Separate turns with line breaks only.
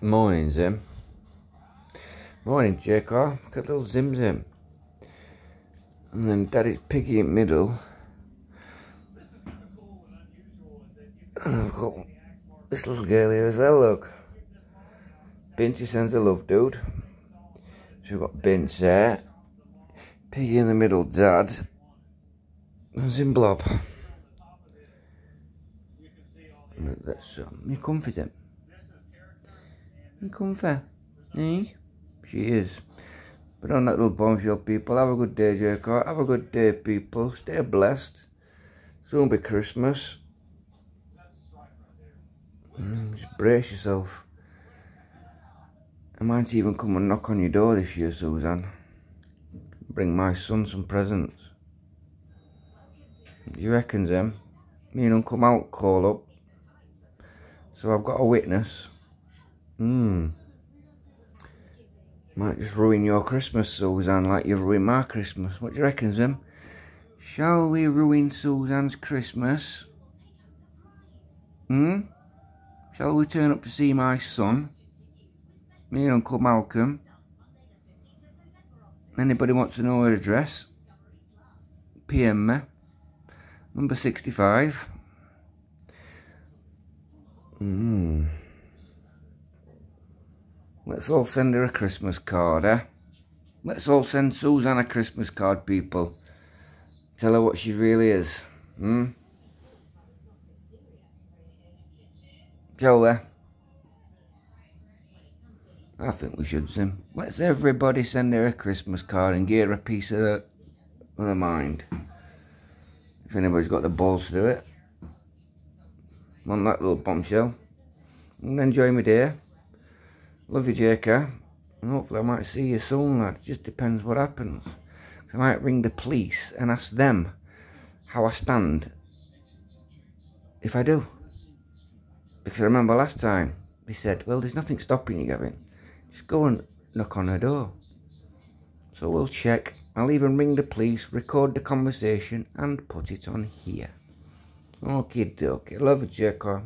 Morning, Zim. Morning, Jacob. Look at little Zim Zim. And then Daddy's Piggy in the middle. And I've got this little girl here as well, look. Binty sends a love, dude. So we've got Bints there. Piggy in the middle, Dad. Zim Blob. That's um, you're comfy, Comfy, eh? She is. But on that little bombshell, people, have a good day, Jacob. Have a good day, people. Stay blessed. Soon be Christmas. Mm, just brace yourself. I might even come and knock on your door this year, Suzanne. Bring my son some presents. You reckon, Zem? Me and Uncle Malcolm up. So I've got a witness. Hmm. Might just ruin your Christmas, Suzanne, like you've ruined my Christmas. What do you reckon, Zim? Shall we ruin Suzanne's Christmas? Hmm? Shall we turn up to see my son? Me and Uncle Malcolm. Anybody wants to know her address? PM me. Number 65. Hmm. Let's all send her a Christmas card, eh? Let's all send Suzanne a Christmas card, people. Tell her what she really is. Hmm? Tell her. I think we should, Sim. Let's everybody send her a Christmas card and give her a piece of the, of the mind. If anybody's got the balls to do it. On that little bombshell. And enjoy my day. Love you, Jacob. And hopefully I might see you soon, lad. It just depends what happens. I might ring the police and ask them how I stand if I do. Because I remember last time, they said, well, there's nothing stopping you, Gavin. Just go and knock on her door. So we'll check. I'll even ring the police, record the conversation, and put it on here. Okay, dokie. Love you, Jacob.